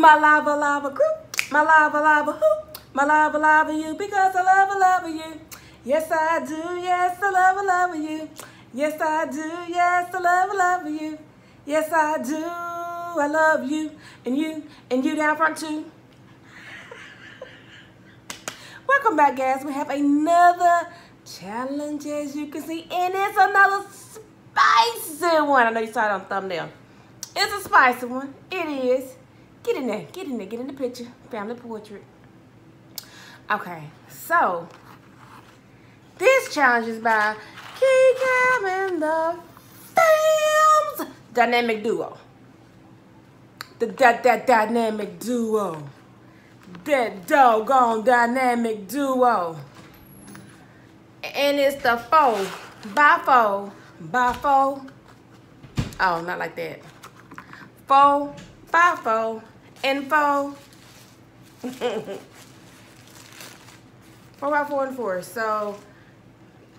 my lava lava group, my lava lava who, my lava lava you because I love a love you. Yes I do, yes I love a love you. Yes I do, yes I love love you. Yes I do, I love you and you and you down front too. Welcome back guys. We have another challenge as you can see and it's another spicy one. I know you saw it on thumbnail. It's a spicy one. It is. Get in there. Get in there. Get in the picture. Family portrait. Okay. So, this challenge is by KeeKam and the Fams Dynamic Duo. The that that dynamic duo. That doggone dynamic duo. And it's the four by four by four. Oh, not like that. Four four and four. by four and four. So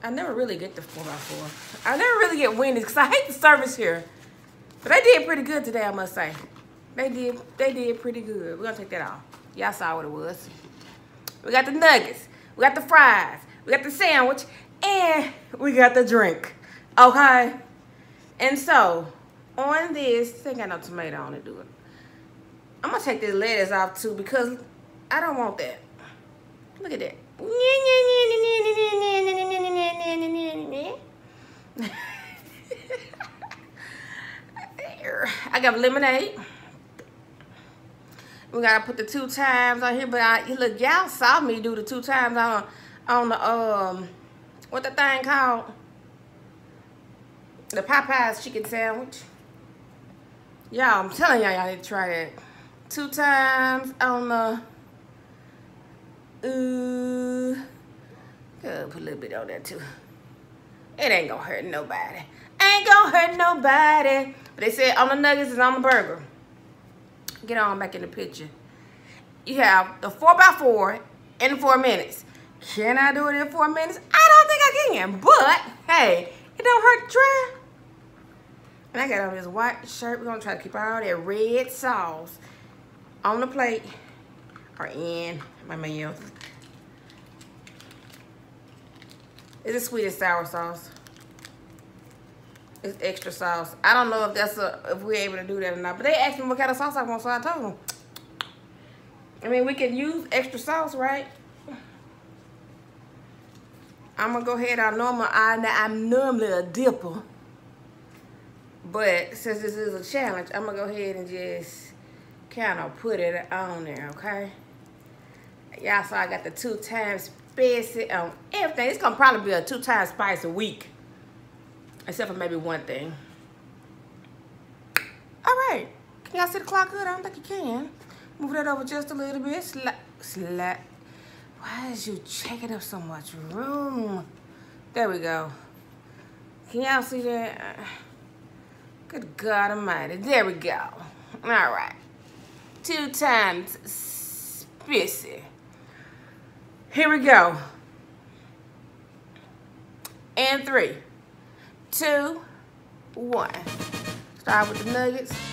I never really get the four by four. I never really get Wendy's because I hate the service here. But they did pretty good today, I must say. They did they did pretty good. We're gonna take that off. Y'all saw what it was. We got the nuggets, we got the fries, we got the sandwich, and we got the drink. Okay? And so, on this, ain't got no tomato on it, do it. I'm gonna take this lettuce off too because I don't want that. Look at that. I got lemonade. We gotta put the two times on here, but I look, y'all saw me do the two times on on the um what the thing called? The Popeyes chicken sandwich. Y'all, I'm telling y'all, y'all need to try that. Two times on the Ooh. Good, put a little bit on there too. It ain't gonna hurt nobody. Ain't gonna hurt nobody. But they said on the nuggets and on the burger. Get on back in the picture. You have the four by four in four minutes. Can I do it in four minutes? I don't think I can. But, hey, it don't hurt to try. And I got on this white shirt. We're to try to keep all that red sauce on the plate or in my mouth. It's a sweet and sour sauce. It's extra sauce. I don't know if that's a if we're able to do that or not. But they asked me what kind of sauce I want, so I told them. I mean, we can use extra sauce, right? I'm gonna go ahead. I normal. I I'm normally a dipper, but since this is a challenge, I'm gonna go ahead and just kind of put it on there, okay? Y'all saw I got the two times spicy on everything. It's gonna probably be a two times spice a week, except for maybe one thing. All right, can y'all see the clock good? I don't think you can. Move that over just a little bit. Slap, slap. Why is you taking up so much room? There we go. Can y'all see that? Good God Almighty. There we go. All right. Two times spicy. Here we go. And three, two, one. Start with the nuggets.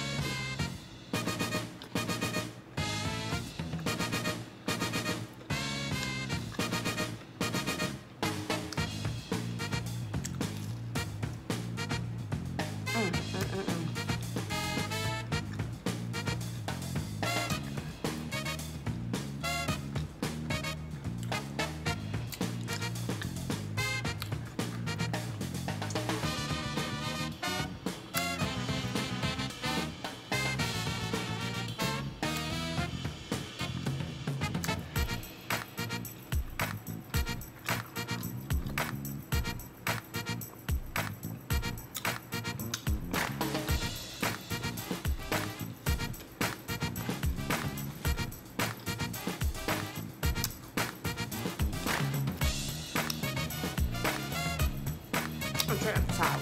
shrimps out.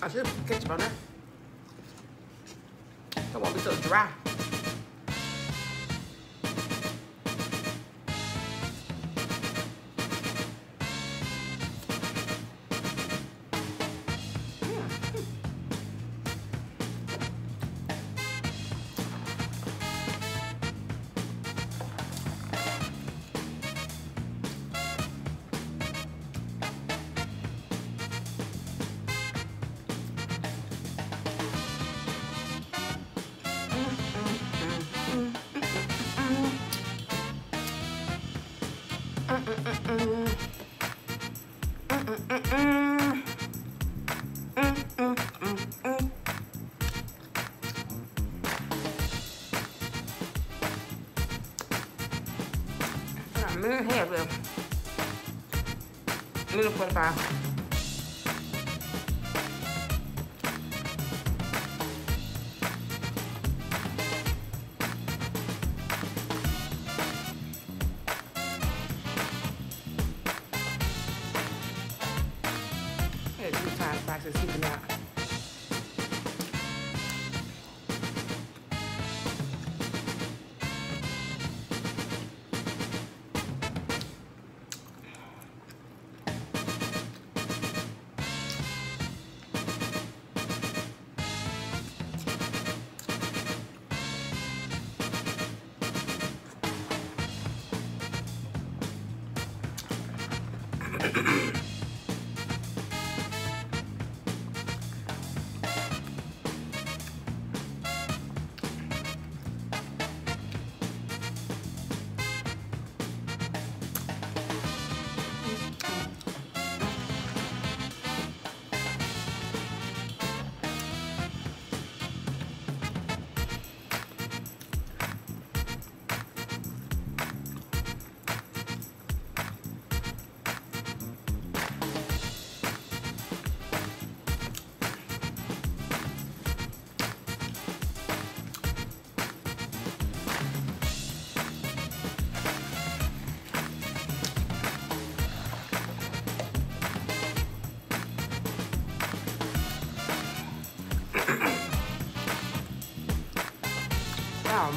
I should have ketchup on there. I want the so dry. Minute and a half left. Minute 45. Had two times practice keeping out. Oh you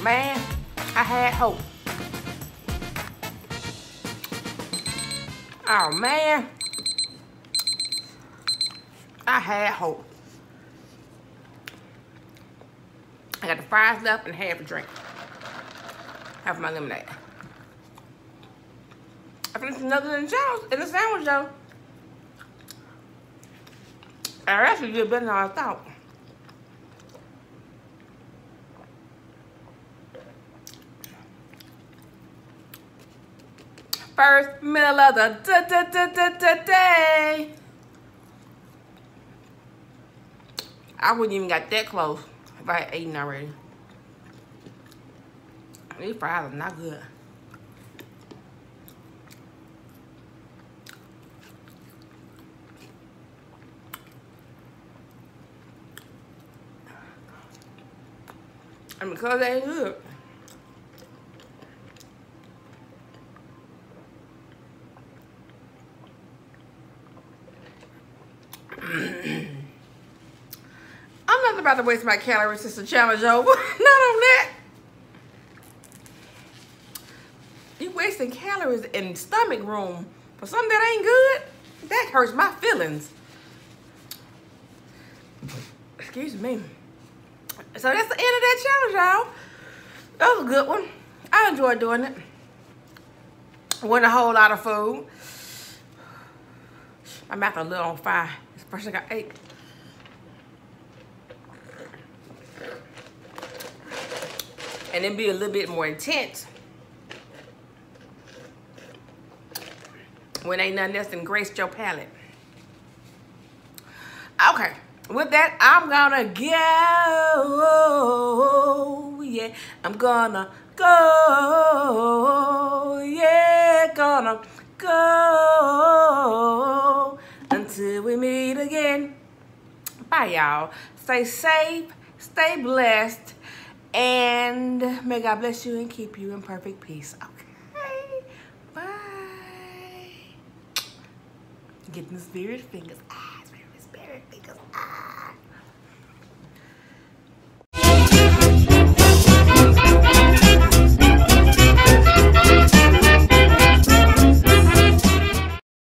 man, I had hope. Oh man, I had hope. I got the fries left and half a drink. Half my lemonade. I finished another in sandwich, in the sandwich though. I actually did better than I thought. First middle of the da, da, da, da, da, day. I wouldn't even got that close if I had eaten already. These fries are not good. And because they ain't good, about to waste my calories since the challenge over. Not on that. You wasting calories in stomach room for something that ain't good? That hurts my feelings. Excuse me. So that's the end of that challenge, y'all. That was a good one. I enjoyed doing it. Went a whole lot of food. My mouth a little on fire. It's the first thing I ate. And then be a little bit more intense when ain't nothing else than graced your palate. Okay, with that, I'm gonna go. Yeah, I'm gonna go. Yeah, gonna go until we meet again. Bye, y'all. Stay safe, stay blessed and may God bless you and keep you in perfect peace. Okay. Bye. Getting spirit fingers. Ah, spirit, spirit fingers. Ah.